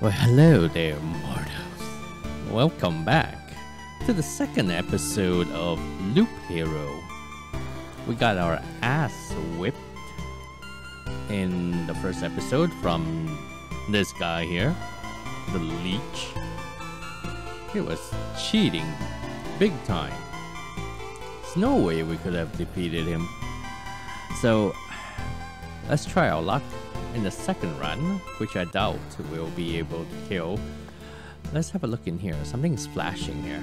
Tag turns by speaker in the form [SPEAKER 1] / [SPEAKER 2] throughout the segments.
[SPEAKER 1] Well, hello there, mortals. Welcome back to the second episode of Loop Hero. We got our ass whipped in the first episode from this guy here, the Lich. He was cheating big time. There's no way we could have defeated him. So, let's try our luck in the second run, which I doubt we'll be able to kill. Let's have a look in here. Something's flashing here.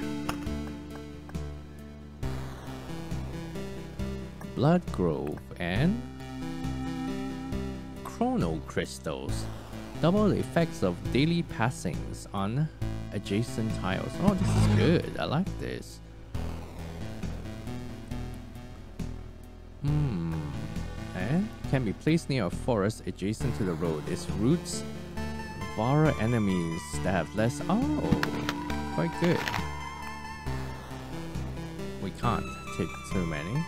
[SPEAKER 1] Blood Grove and Chrono Crystals. Double the effects of daily passings on adjacent tiles. Oh, this is good. I like this. Hmm. Can be placed near a forest adjacent to the road. Its roots devour enemies that have less. Oh, quite good. We can't take too many.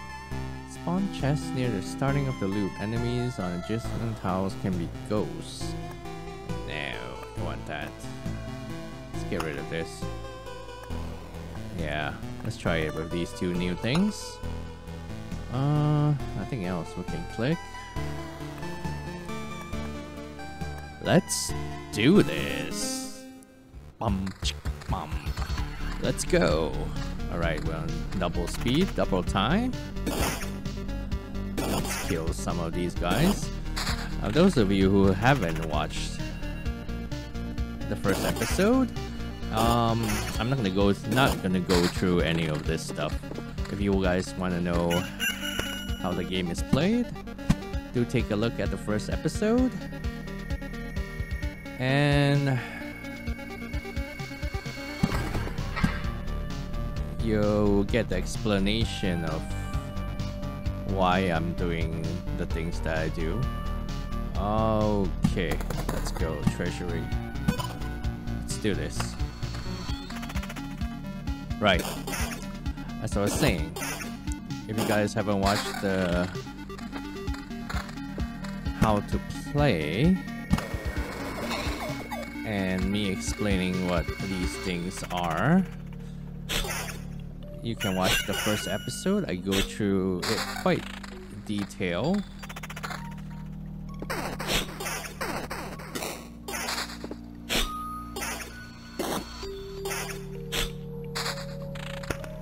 [SPEAKER 1] Spawn chests near the starting of the loop. Enemies on adjacent tiles can be ghosts. No, I don't want that. Let's get rid of this. Yeah, let's try it with these two new things. Uh, nothing else we can click. Let's do this. Bum, bum. Let's go. All right, we're on double speed, double time. Let's kill some of these guys. Uh, those of you who haven't watched the first episode, um, I'm not gonna go not gonna go through any of this stuff. If you guys want to know how the game is played, do take a look at the first episode. And you'll get the explanation of why I'm doing the things that I do. Okay, let's go. Treasury. Let's do this. Right. As I was saying, if you guys haven't watched the how to play and me explaining what these things are. You can watch the first episode. I go through it quite detail.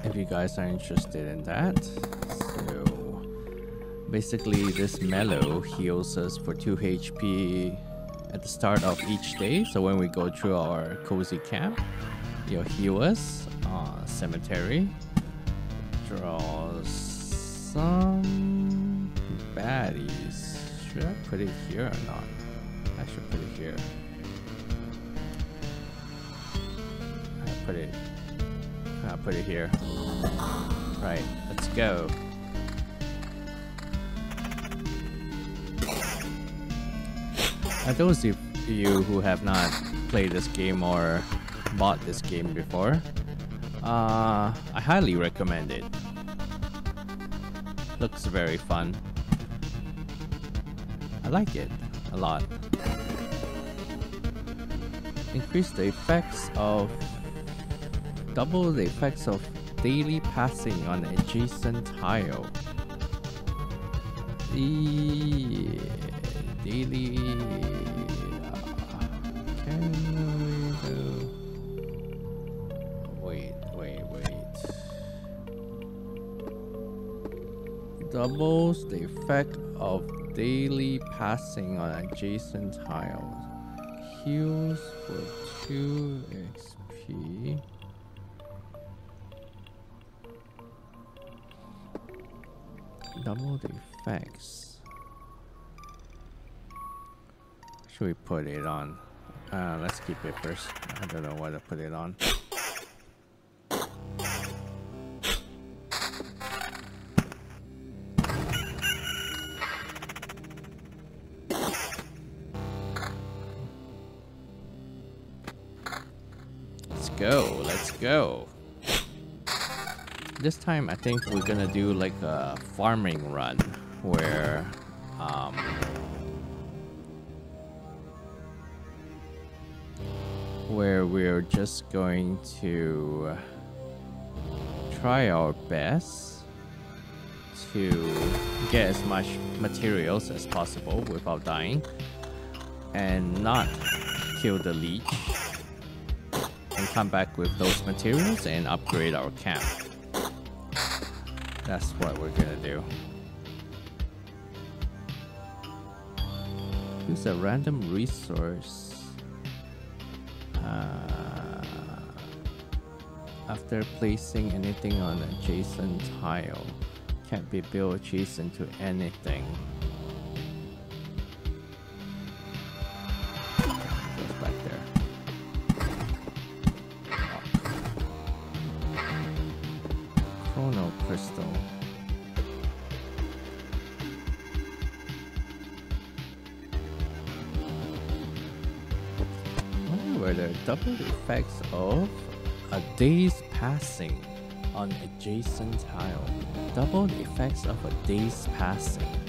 [SPEAKER 1] If you guys are interested in that. So basically this meadow heals us for 2 hp at the start of each day so when we go through our cozy camp you'll heal us uh, cemetery draw some baddies should i put it here or not i should put it here i put it I'll put it here. Right, let's go. Now, those of you who have not played this game or bought this game before, uh, I highly recommend it. Looks very fun. I like it a lot. Increase the effects of double the effects of daily passing on adjacent tile. The can we do? Wait, wait, wait. Doubles the effect of daily passing on adjacent tiles. Heals for two XP. double the effects. Should we put it on? Uh, let's keep it first. I don't know what to put it on. Let's go, let's go this time I think we're gonna do like a farming run where we're just going to try our best to get as much materials as possible without dying and not kill the Lich and come back with those materials and upgrade our camp. That's what we're gonna do. Use a random resource. After placing anything on adjacent tile, can't be built adjacent to anything. Double effects of a day's passing on adjacent tile. Double the effects of a day's passing.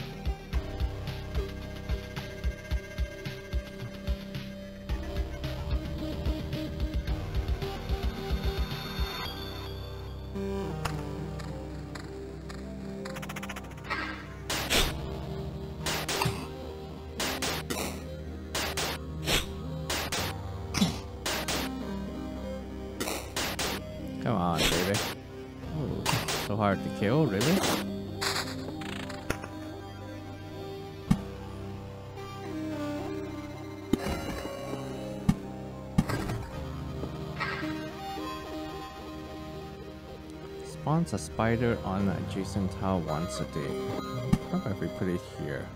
[SPEAKER 1] A spider on an adjacent tile once a day. How about if we put it here?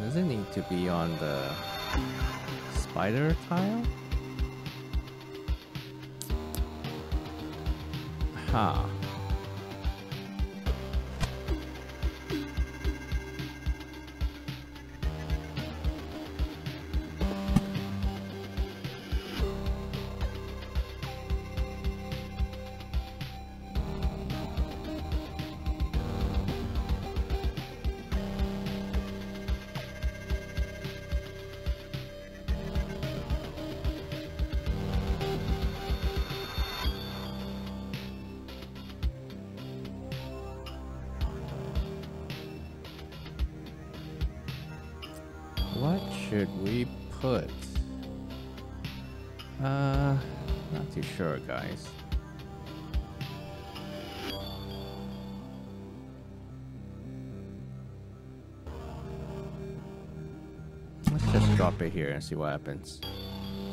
[SPEAKER 1] Does it need to be on the spider tile? Huh. Uh, guys. Let's just drop it here and see what happens.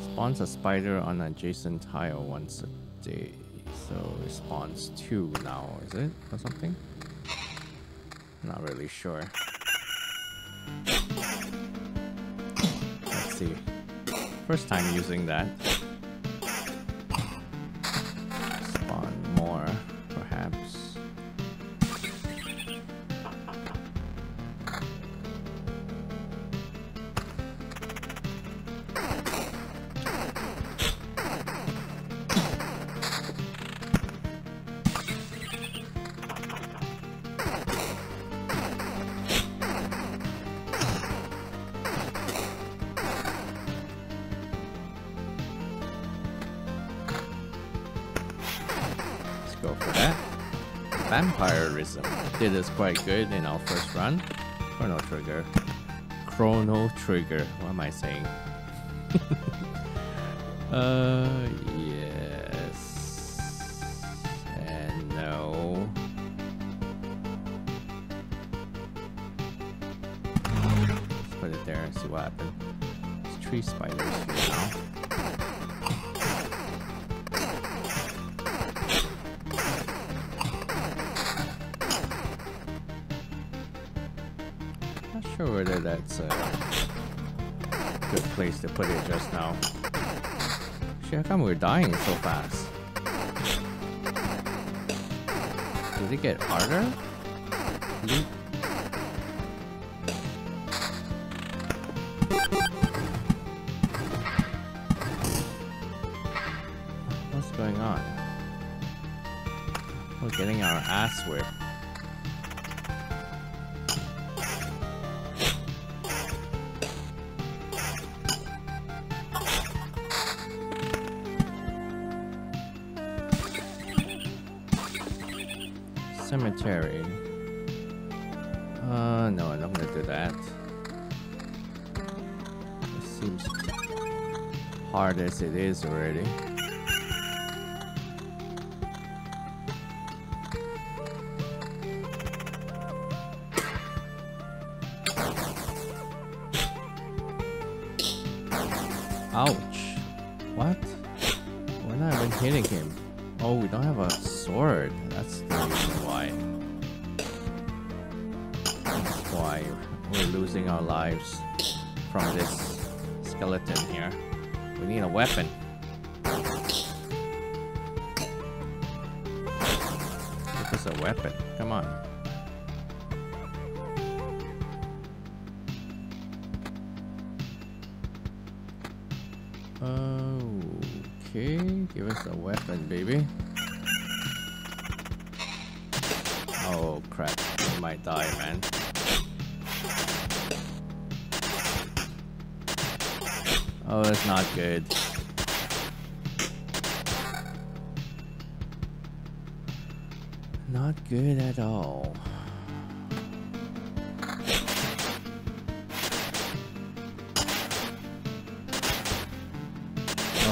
[SPEAKER 1] Spawns a spider on adjacent tile once a day. So it spawns two now, is it? Or something? Not really sure. First time using that. Did this quite good in our first run. Chrono Trigger. Chrono Trigger. What am I saying? uh, we're dying so fast? Did it get harder? cemetery. Uh, no, I'm not gonna do that. It seems hard as it is already.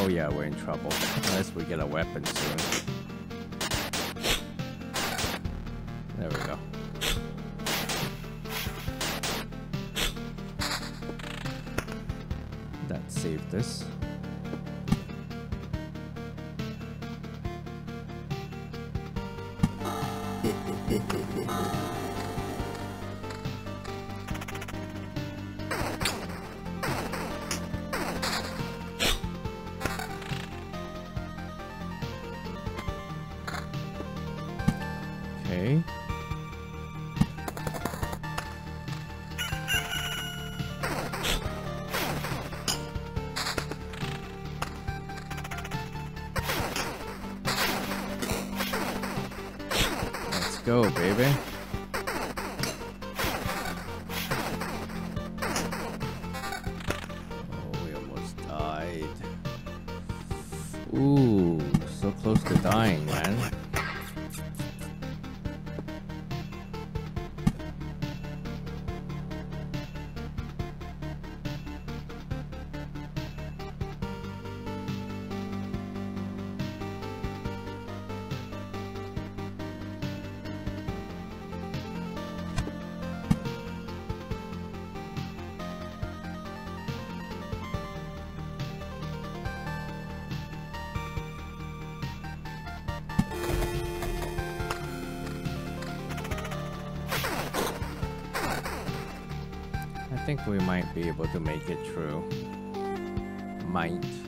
[SPEAKER 1] Oh yeah, we're in trouble. Unless we get a weapon soon. think we might be able to make it through. Might.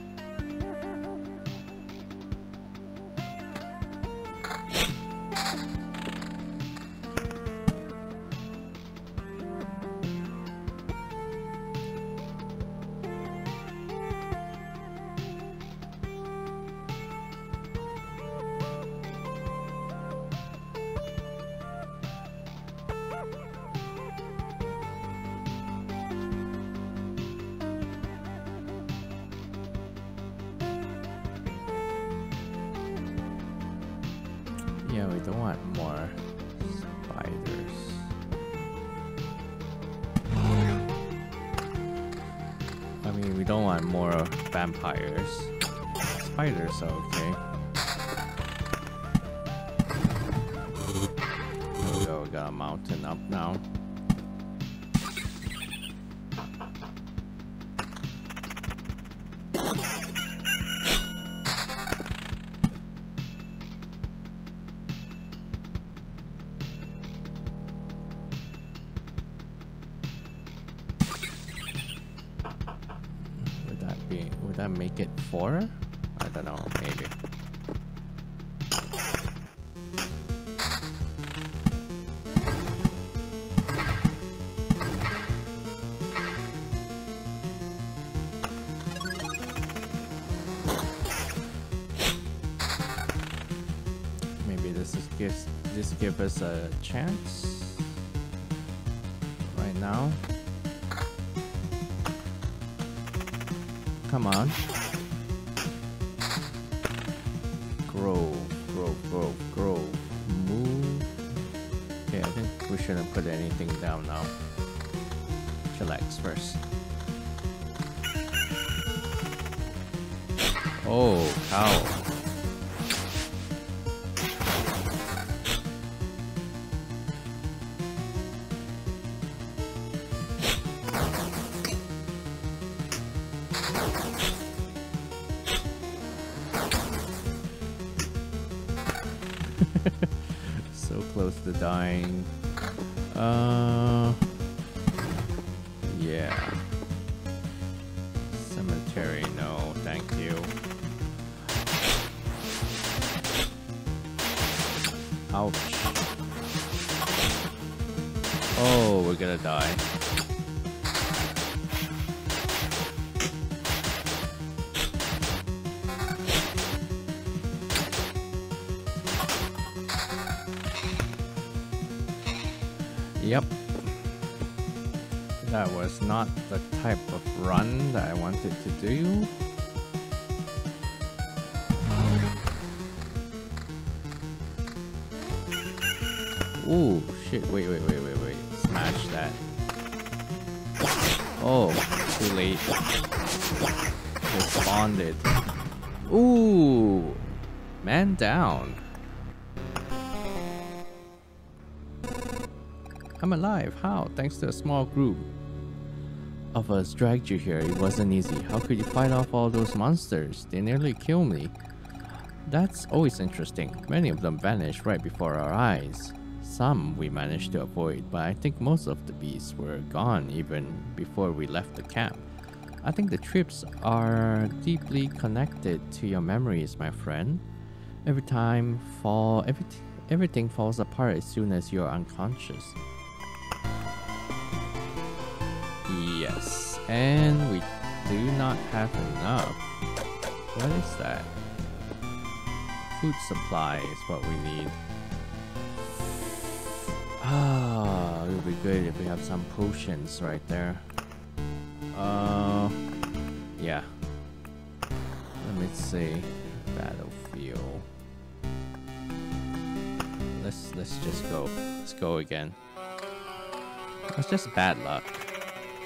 [SPEAKER 1] Make it four? I don't know, maybe. maybe this is gives this gives us a chance right now. Come on. Grow, grow, grow, grow. Move. Okay, I think we shouldn't put anything down now. Chillax first. Oh, cow. Ouch. Oh, we're gonna die. Yep. That was not the type of run that I wanted to do. Ooh, shit, wait, wait, wait, wait, wait. Smash that. Oh, too late. Responded. Ooh, man down. I'm alive. How? Thanks to a small group of us dragged you here. It wasn't easy. How could you fight off all those monsters? They nearly killed me. That's always interesting. Many of them vanished right before our eyes. Some we managed to avoid, but I think most of the beasts were gone even before we left the camp. I think the trips are deeply connected to your memories, my friend. Every time fall every everything falls apart as soon as you're unconscious. Yes, and we do not have enough. What is that? Food supply is what we need. Ah, it would be good if we have some potions right there. Uh, yeah. Let me see. Battlefield. Let's let's just go. Let's go again. It's just bad luck.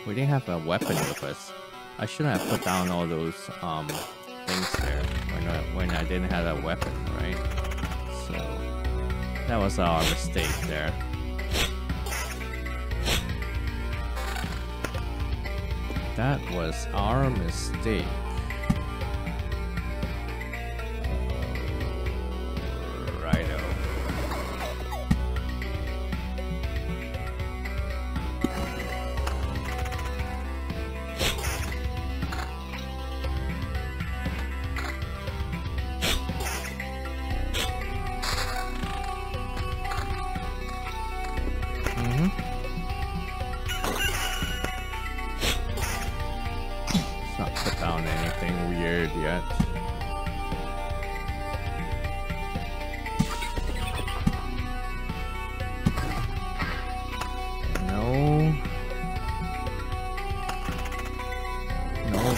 [SPEAKER 1] We didn't have a weapon with us. I shouldn't have put down all those um things there when I, when I didn't have a weapon, right? So that was our mistake there. That was our mistake.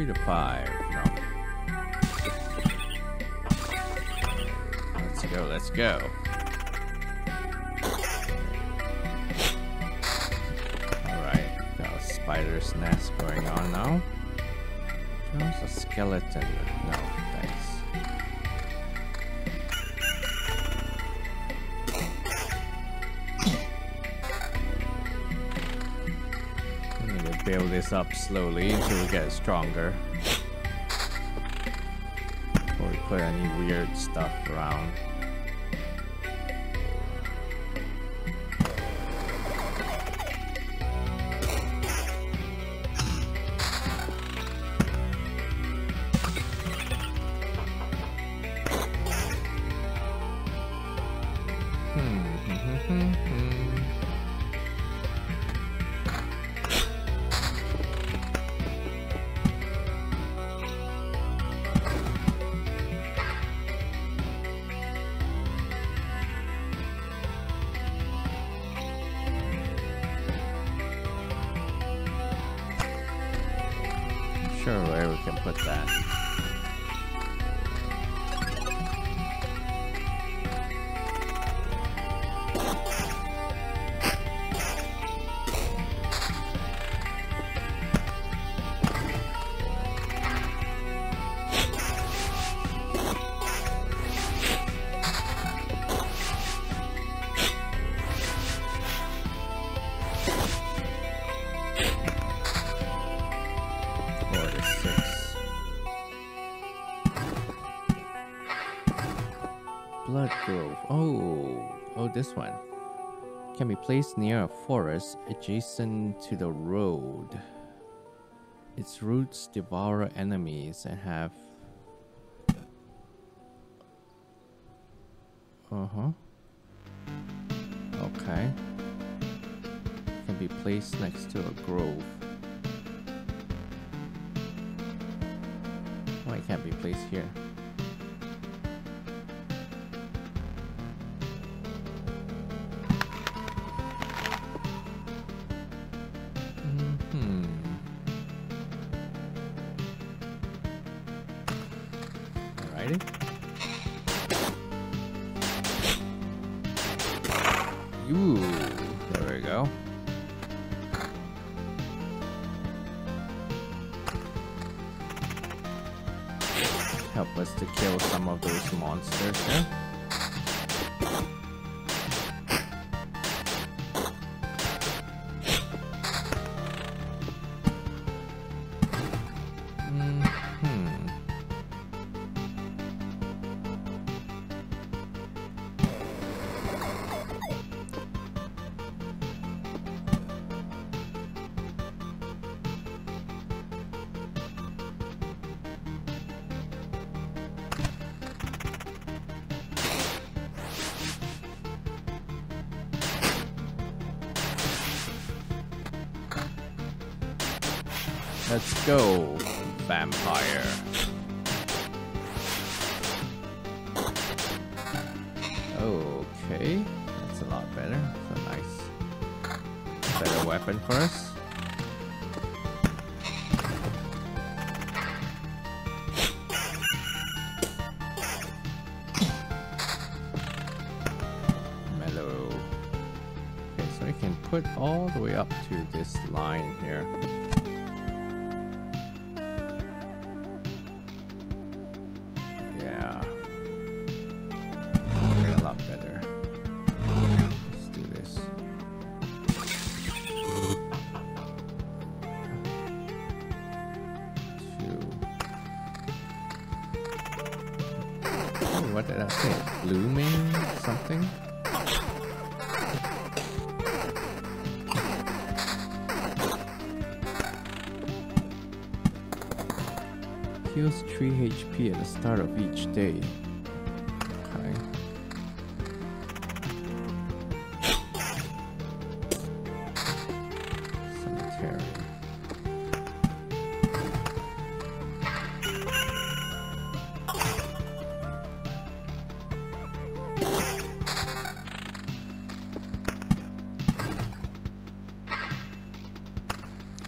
[SPEAKER 1] Three to five. No. Let's go, let's go. Alright, got a spider's nest going on now. There's a skeleton. No, up slowly until we get stronger. Before we put any weird stuff around. This one can be placed near a forest adjacent to the road. Its roots devour enemies and have Uh-huh. Okay. Can be placed next to a grove. Why it can't be placed here? Go, vampire. Okay, that's a lot better. It's a nice, better weapon for us. Meadow. Okay, so we can put all the way up to this line here. Start of each day. Okay. Cemetery.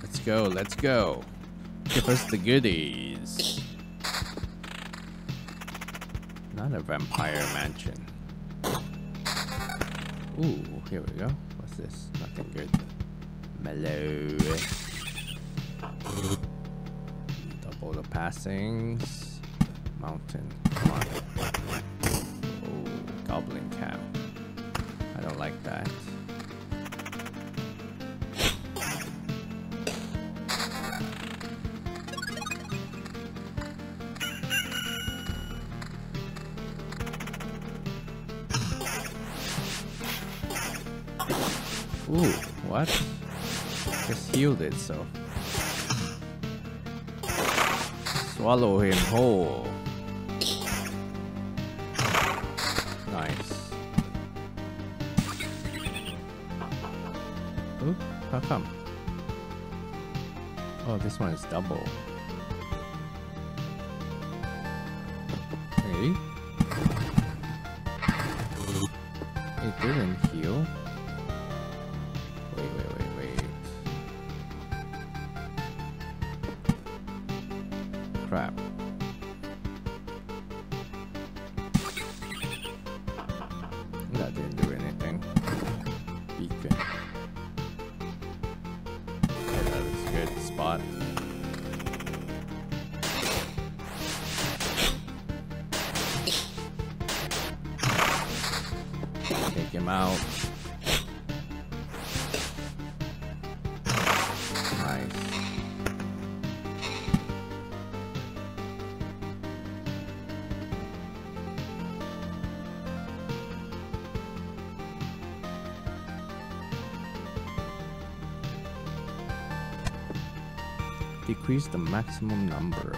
[SPEAKER 1] Let's go, let's go. Give us the goodies. Mansion. Ooh, here we go. What's this? Nothing good. Meadow. Double the passings. Mountain. Come on. Oh, goblin camp. I don't like that. It, so. Swallow him whole. Nice. Ooh, how come? Oh, this one is double. Take him out. Nice. Decrease the maximum number.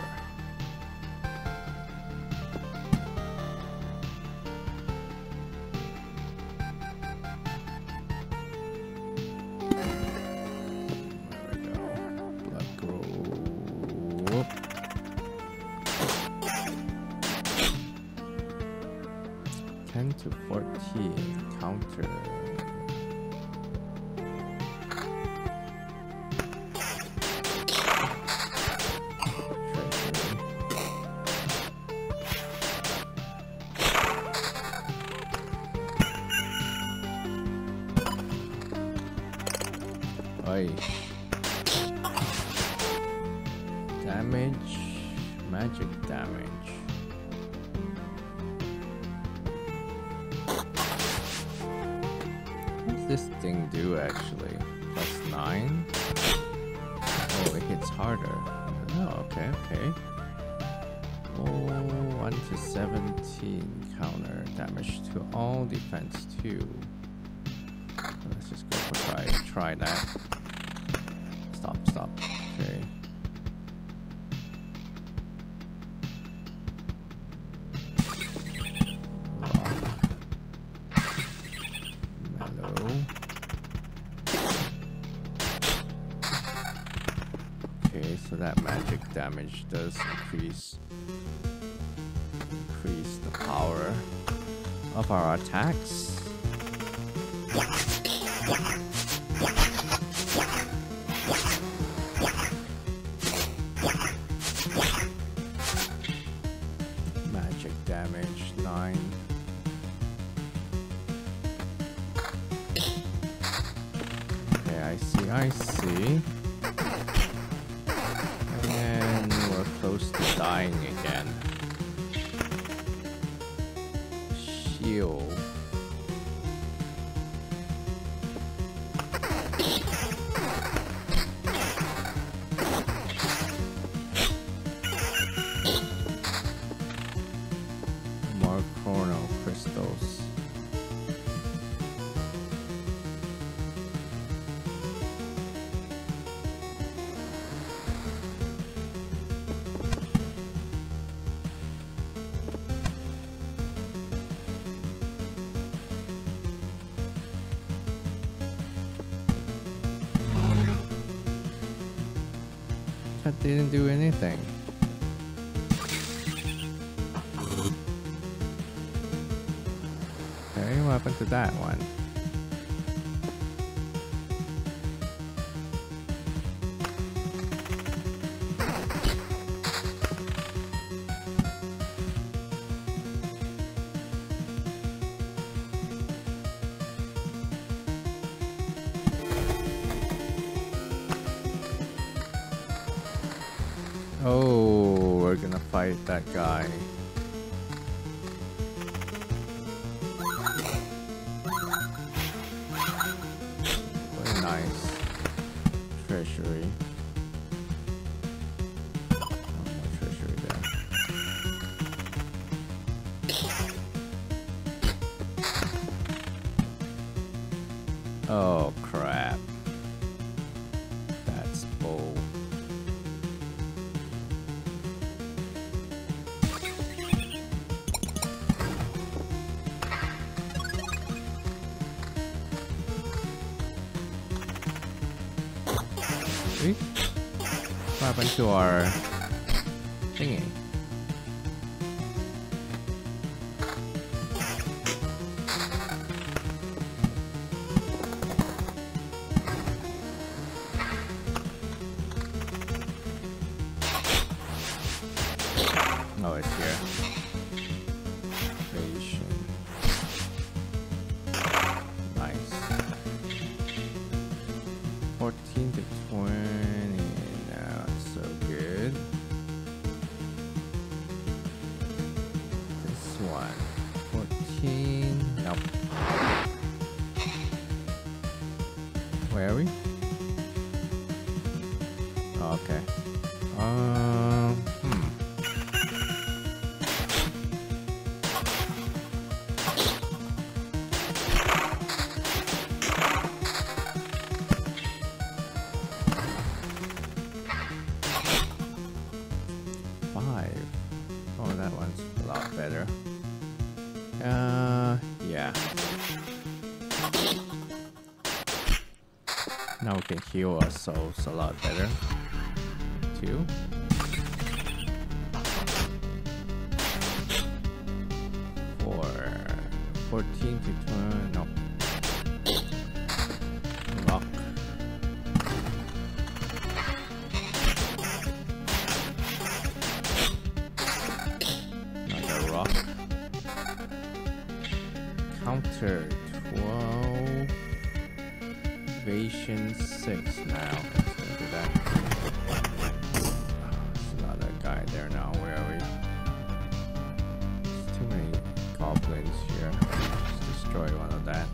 [SPEAKER 1] 1 to 17 counter damage to all defense 2. Let's just go for try try that. Stop, stop. Okay. Okay, so that magic damage does increase of our attacks. That didn't do anything. Okay, what happened to that one? That guy. What happened to our thingy? Heal it's a lot better. Two. Four. Fourteen to twenty. No. Rock. Another rock. Counter Evasion 6 now. Let's do that. Ah, there's another guy there now. Where are we? There's too many goblins here. Let's destroy one of that.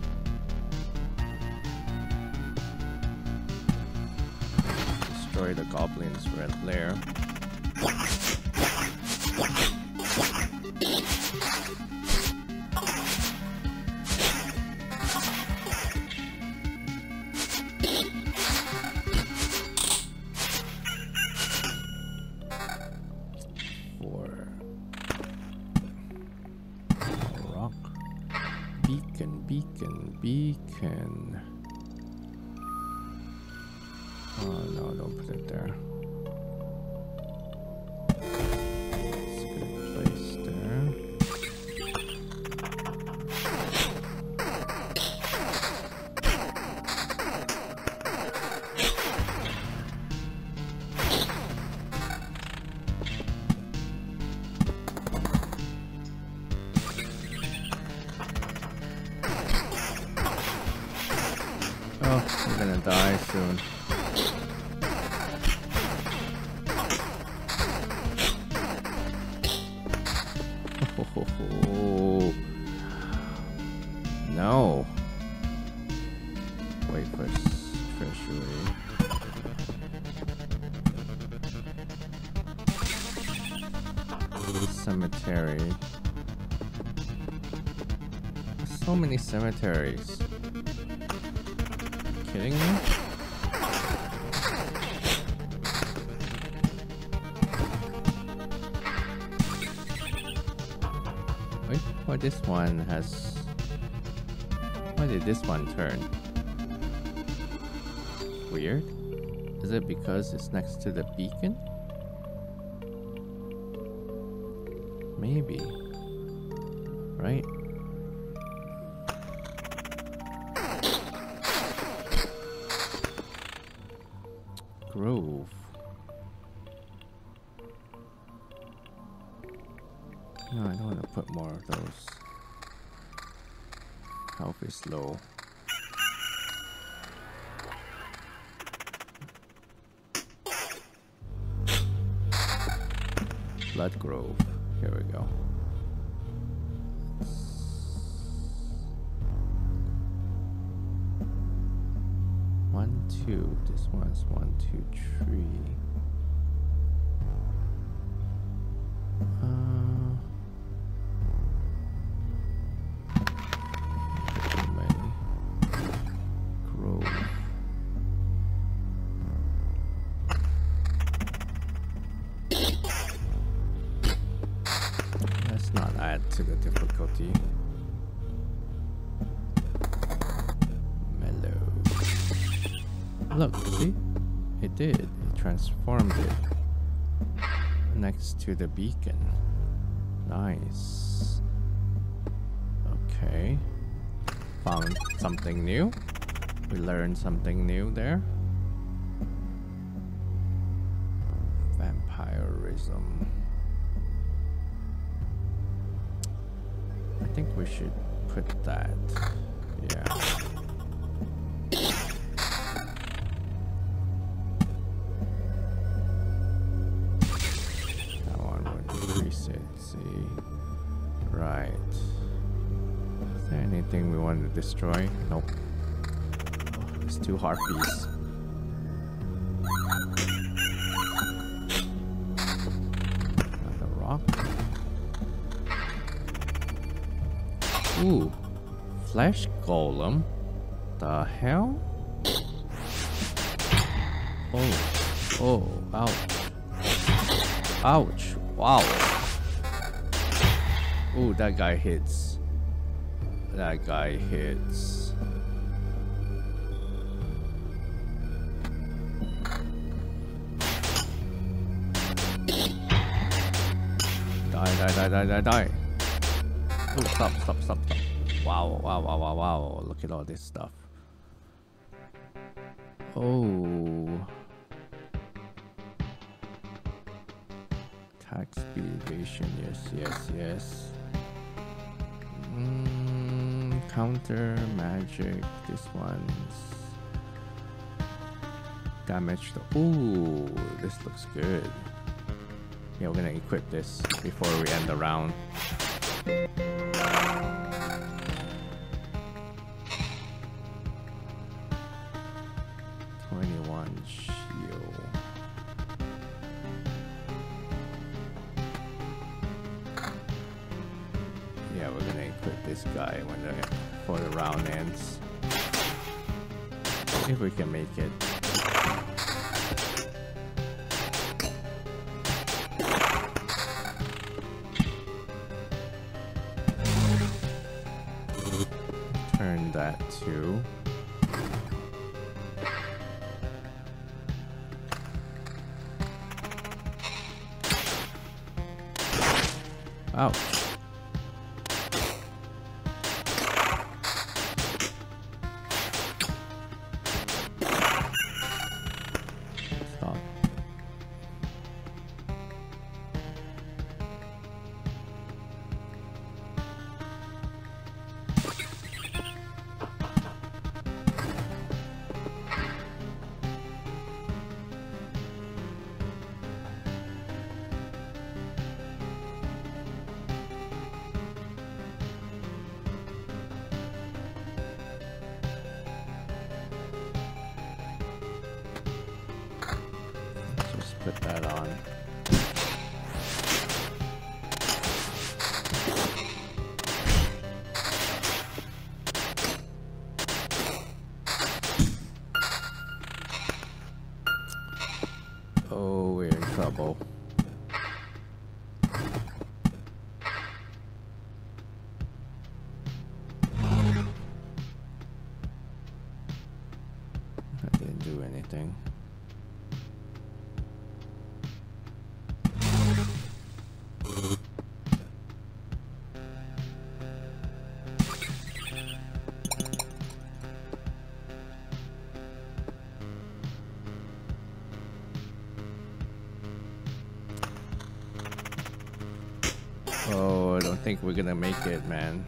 [SPEAKER 1] Let's destroy the goblins right there. Gonna die soon No. Wait for. Cemetery. So many cemeteries. This one has... Why did this one turn? Weird. Is it because it's next to the beacon? Maybe. Blood Grove. Here we go. One, two. This one's one, two, three. Uh, transformed it next to the beacon. Nice. Okay. Found something new. We learned something new there. Vampirism. I think we should put that. Yeah. Destroy? Nope. Oh, there's two harpies. Another rock. Ooh. Flesh golem? The hell? Oh. Oh, ouch. Ouch. Wow. Oh, that guy hits. That guy hits. Die, die, die, die, die, die. Oh, stop, stop, stop, stop. Wow, wow, wow, wow, wow. Look at all this stuff. Oh. speed evasion, yes, yes, yes. Mm, counter, magic, this one's damage. Ooh, this looks good. Yeah, we're gonna equip this before we end the round. chance. If we can make it. Turn that to... Ouch. 'Oh, I don't think we're gonna make it, man.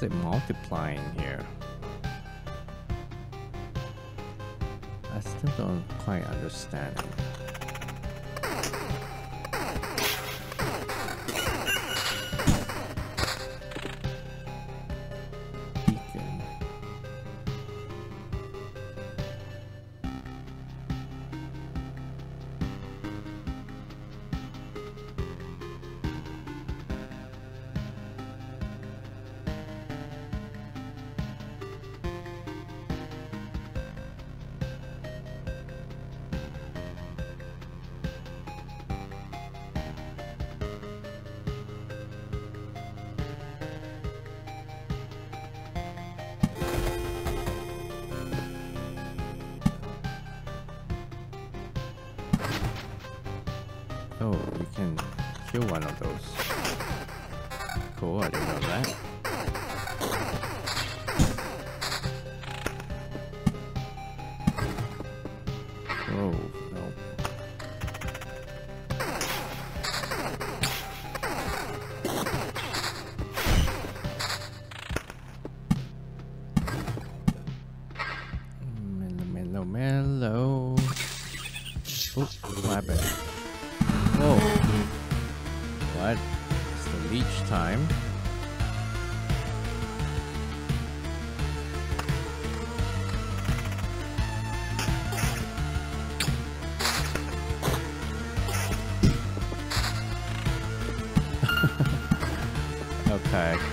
[SPEAKER 1] Is it multiplying here? I still don't quite understand it. Okay.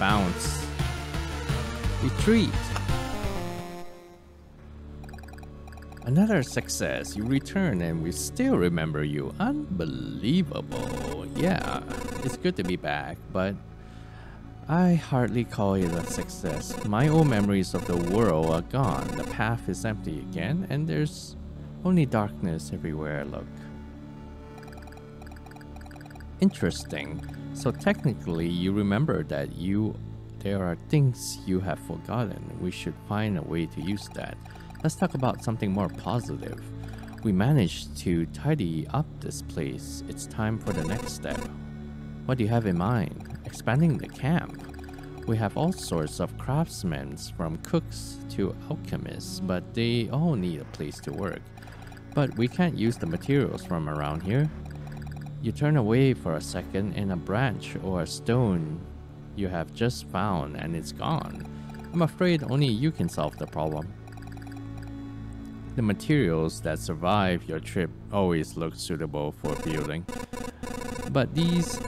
[SPEAKER 1] Bounce. Retreat. Another success. You return and we still remember you. Unbelievable. Yeah, it's good to be back, but I hardly call it a success. My old memories of the world are gone. The path is empty again, and there's only darkness everywhere I look. Interesting. So technically, you remember that you there are things you have forgotten. We should find a way to use that. Let's talk about something more positive. We managed to tidy up this place. It's time for the next step. What do you have in mind? Expanding the camp. We have all sorts of craftsmen, from cooks to alchemists, but they all need a place to work. But we can't use the materials from around here. You turn away for a second and a branch or a stone you have just found and it's gone. I'm afraid only you can solve the problem. The materials that survive your trip always look suitable for building. But these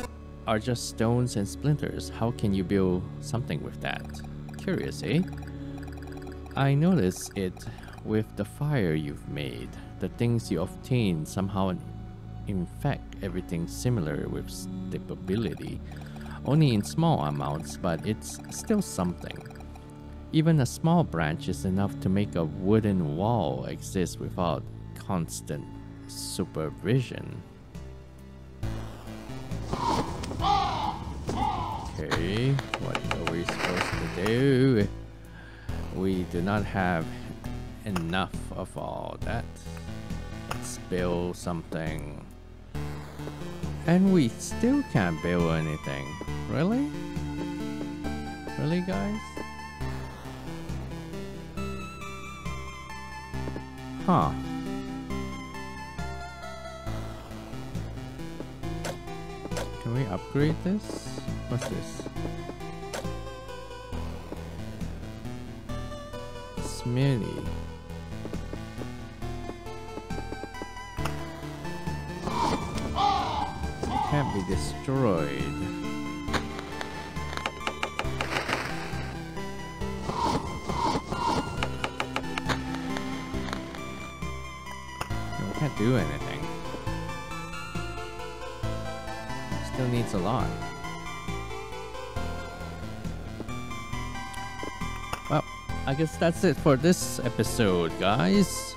[SPEAKER 1] are just stones and splinters. How can you build something with that? Curious, eh? I notice it with the fire you've made. The things you obtain somehow infect everything similar with stability. Only in small amounts, but it's still something. Even a small branch is enough to make a wooden wall exist without constant supervision. Okay, what are we supposed to do? We do not have enough of all that. Let's build something. And we still can't build anything. Really? Really, guys? Huh. Can we upgrade this? What's this? Smelly. Be destroyed. No, we can't do anything. Still needs a lot. Well, I guess that's it for this episode, guys.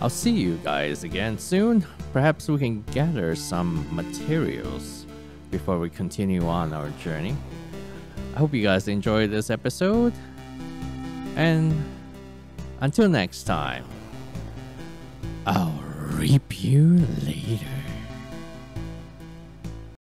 [SPEAKER 1] I'll see you guys again soon. Perhaps we can gather some materials before we continue on our journey. I hope you guys enjoyed this episode. And until next time, I'll reap you later.